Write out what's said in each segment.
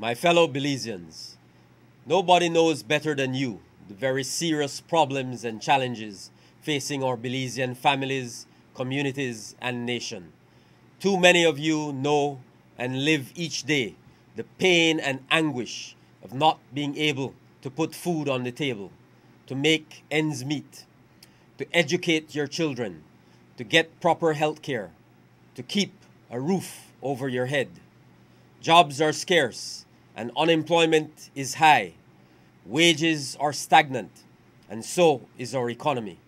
My fellow Belizeans, nobody knows better than you the very serious problems and challenges facing our Belizean families, communities, and nation. Too many of you know and live each day the pain and anguish of not being able to put food on the table, to make ends meet, to educate your children, to get proper health care, to keep a roof over your head. Jobs are scarce and unemployment is high. Wages are stagnant, and so is our economy.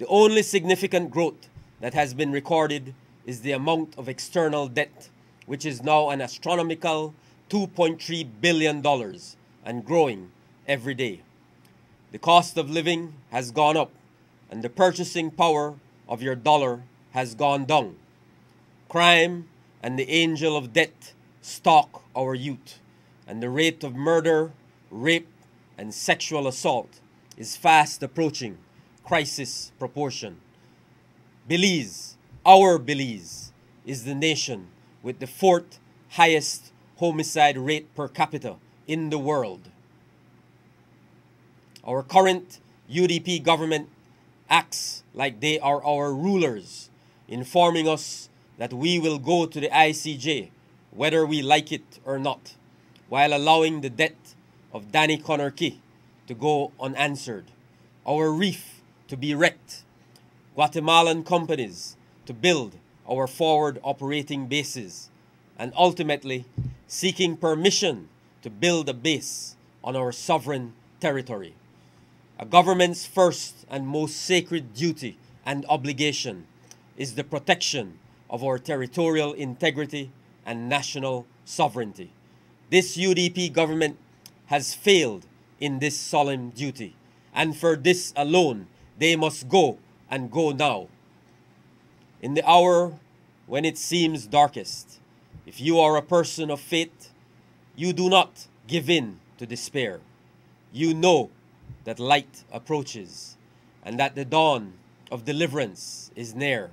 The only significant growth that has been recorded is the amount of external debt, which is now an astronomical $2.3 billion and growing every day. The cost of living has gone up, and the purchasing power of your dollar has gone down. Crime and the angel of debt stalk our youth and the rate of murder, rape, and sexual assault is fast approaching crisis proportion. Belize, our Belize, is the nation with the fourth highest homicide rate per capita in the world. Our current UDP government acts like they are our rulers, informing us that we will go to the ICJ whether we like it or not while allowing the death of Danny Key to go unanswered, our reef to be wrecked, Guatemalan companies to build our forward operating bases, and ultimately seeking permission to build a base on our sovereign territory. A government's first and most sacred duty and obligation is the protection of our territorial integrity and national sovereignty. This UDP government has failed in this solemn duty, and for this alone they must go and go now. In the hour when it seems darkest, if you are a person of faith, you do not give in to despair. You know that light approaches and that the dawn of deliverance is near.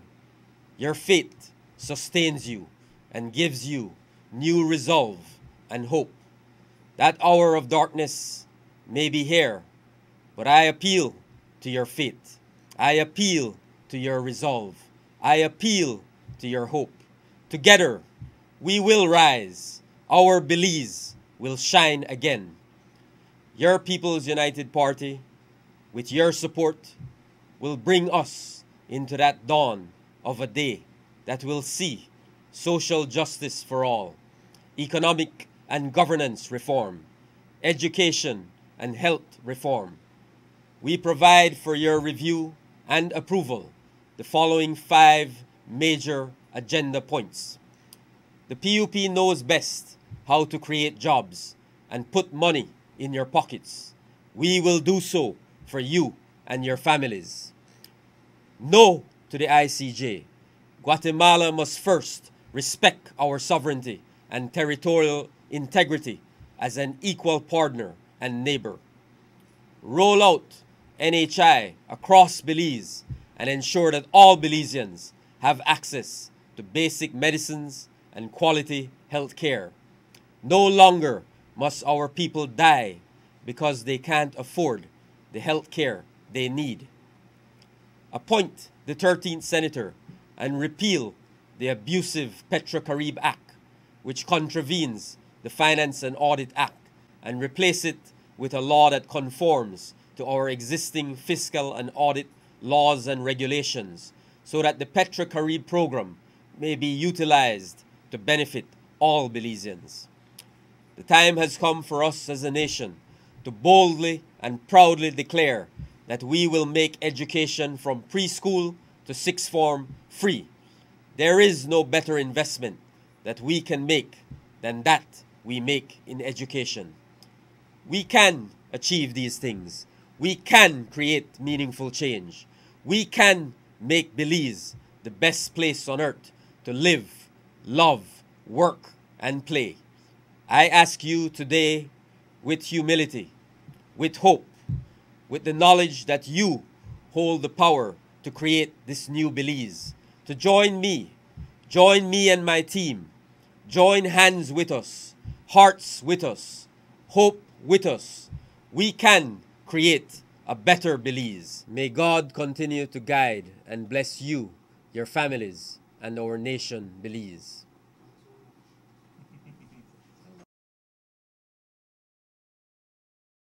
Your faith sustains you and gives you new resolve and hope. That hour of darkness may be here, but I appeal to your faith. I appeal to your resolve. I appeal to your hope. Together, we will rise. Our Belize will shine again. Your People's United Party, with your support, will bring us into that dawn of a day that will see social justice for all, economic and governance reform, education and health reform. We provide for your review and approval the following five major agenda points. The PUP knows best how to create jobs and put money in your pockets. We will do so for you and your families. No to the ICJ. Guatemala must first respect our sovereignty and territorial integrity as an equal partner and neighbor. Roll out NHI across Belize and ensure that all Belizeans have access to basic medicines and quality health care. No longer must our people die because they can't afford the health care they need. Appoint the 13th senator and repeal the abusive PetroCaribe Act, which contravenes the Finance and Audit Act, and replace it with a law that conforms to our existing fiscal and audit laws and regulations so that the PetroCaribe program may be utilized to benefit all Belizeans. The time has come for us as a nation to boldly and proudly declare that we will make education from preschool to sixth form free. There is no better investment that we can make than that we make in education. We can achieve these things. We can create meaningful change. We can make Belize the best place on earth to live, love, work, and play. I ask you today with humility, with hope, with the knowledge that you hold the power to create this new Belize, to join me, join me and my team, join hands with us hearts with us, hope with us, we can create a better Belize. May God continue to guide and bless you, your families, and our nation, Belize.